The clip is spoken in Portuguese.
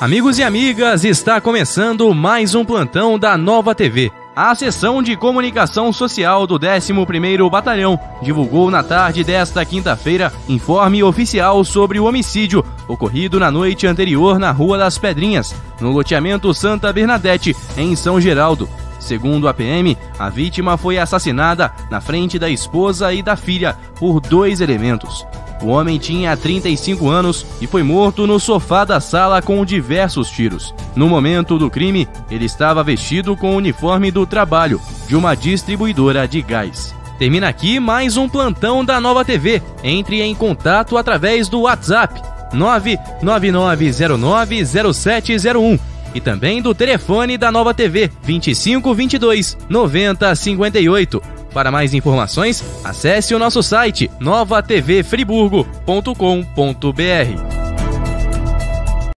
Amigos e amigas, está começando mais um plantão da Nova TV. A seção de comunicação social do 11º Batalhão divulgou na tarde desta quinta-feira informe oficial sobre o homicídio ocorrido na noite anterior na Rua das Pedrinhas, no loteamento Santa Bernadette, em São Geraldo. Segundo a PM, a vítima foi assassinada na frente da esposa e da filha por dois elementos. O homem tinha 35 anos e foi morto no sofá da sala com diversos tiros. No momento do crime, ele estava vestido com o uniforme do trabalho de uma distribuidora de gás. Termina aqui mais um plantão da Nova TV. Entre em contato através do WhatsApp 999090701 e também do telefone da Nova TV 2522 9058. Para mais informações, acesse o nosso site novatvfriburgo.com.br.